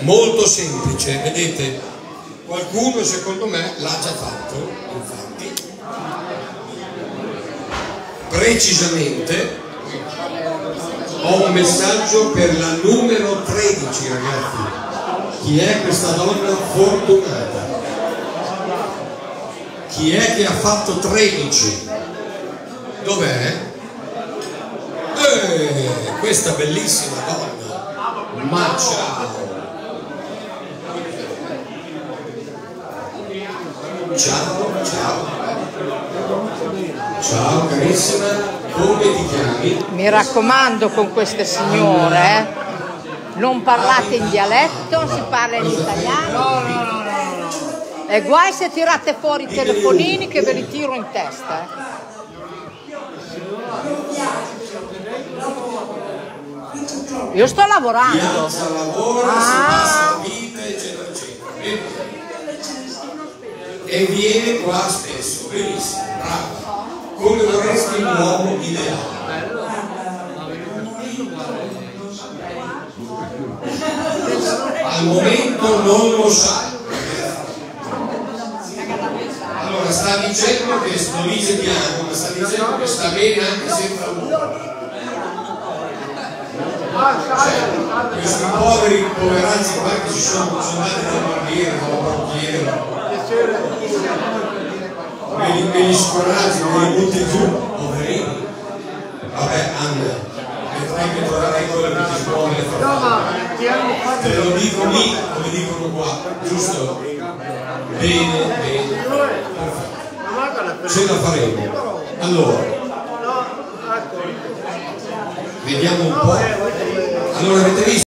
molto semplice, vedete, qualcuno secondo me l'ha già fatto, infatti, precisamente ho un messaggio per la numero 13 ragazzi, chi è questa donna fortunata? Chi è che ha fatto 13? Dov'è? Eh, questa bellissima donna, ma ciao! Ciao, ciao. Ciao carissima, come ti chiami? Mi raccomando con queste signore, eh, non parlate in dialetto, si parla in italiano. E guai se tirate fuori i telefonini che ve li tiro in testa. Eh. Io sto lavorando. E viene qua spesso, benissimo, brava. Come vorresti un uomo ideale? Al momento non lo sai. Allora sta dicendo che lo dice piano, ma sta dicendo che sta bene anche senza uomo. Cioè, questi poveri poveracci qua che ci sono, sono andati dal barbiere, dal parrucchiere, me li, me li scoraggi, me li butti giù, poverini. Vabbè, Anna, vedrai che troverai quello che ti smuove le farfalle. Te lo dico lì, come dicono qua, giusto? Bene, bene. Ce la faremo. Allora, vediamo un po'. Allora avete visto?